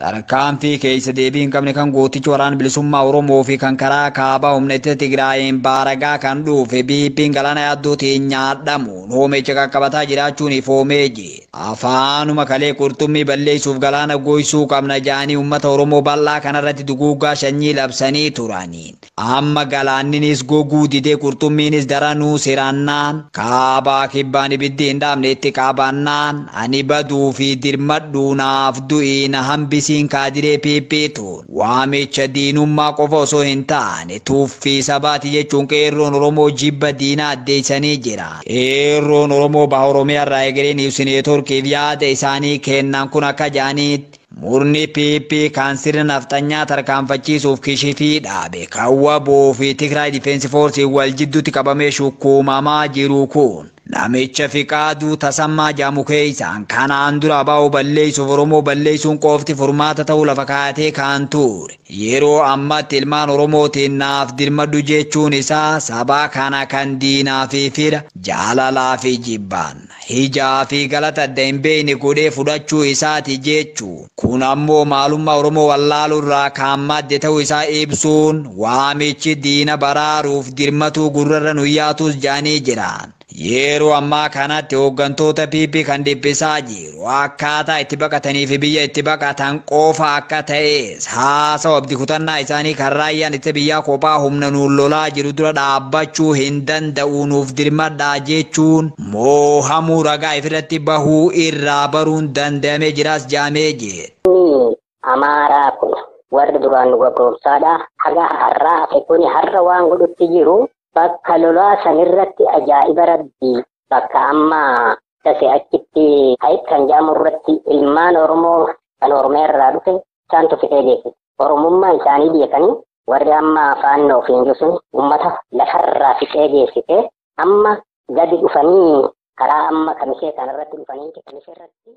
Tarkaanfii keessa deebii hin qabne kan gootichi waraana bilisummaa Oromoo fi kan karaa kaabaa humna ittisa Tigraayin baaragaa kan dhufe biippiin galaana yaaddootiin nyaadhamuun hoomicha qaqqabataa jiraachuun ifoomee jira. Afaanuma kalee qurxummii balleessuuf galaana goysuu qabna jaanii uummata Oromoo bal'aa kanarratti duguuggaa sanyii labsanii turaniin. Amma galaanninis goguu didee qurxummiinis daranuu sirannaan kaabaa kibbaan ibiddi hin dhaabne itti qaabannaan ani baduu fi dirmadhuu naaf du'i na hambisiin kaadiree piiphiituun waamicha diinummaa qofa osoo hin taane tuffii sabaati jechuun qeerroon Oromoo jibba diinaa addeessanii jira. Qeerroon Oromoo baha Oromiyaa irraa egereen ibsineetorkiif yaada isaanii kennan kun akka jaaniitti Murni PP kan sirna nafxanyaa tarkaanfachiisuuf kishifii dhaabe kawwaboo fi Tigraay Difeensi Foorsii wal jidduutti qabamee shukkuumamaa jiru kun namicha fiqaaduu tasammaa jaamukeeysaan kanaan dura baa'u balleessuuf Oromoo balleessuun qofti furmaata ta'uu lafa kaatee kan ture. Yeroo ammatti ilmaan Oromootiin naaf dirmadhu jechuun isaa sabaa kana kan diinaa fi fira jaalalaa fi jibbaan hijaa fi galata beekne godhee fudhachuu isaati jechuun. kun ammoo maalummaa Oromoo wallaaluu irraa kan madde ta'uu isaa ibsuun waamichi diina baraaruuf dirmatuu gurrarra nuyyaatus jaanii jiran. Yeroo ammaa kanatti hooggantoota PP kan dhiphisaa jiru akkaataa itti baqatanii fi biyya itti baqatan qofa akka ta'es haasawa abdii kutannaa isaanii kan raayyaan itti biyyaa kophaa humna nuun lolaa jiru dura dhaabbachuu hin danda'u nuuf dirmadhaa jechuun moohamuu ragaa ifirratti bahuu irraa baruun danda'amee jiraas jaamee jira. Amaaraa kun warri duraan nu gabroomsaadha. Haga har'aa kun har'a waan godhutti jiru bakka lolaa sanirratti ajaa'iba rabbii bakka amma dase achitti hayit kan jedhamu irratti ilmaan Oromoo kan Oromiyaa irraa dhufe isaantu fixee geessise. Oromummaa isaanii beekanii warri amma faannoo jiru sun uummata lafarraa fixee geessite amma gadi dhufanii karaa amma kamishee kanarratti dhufanii kamishee irratti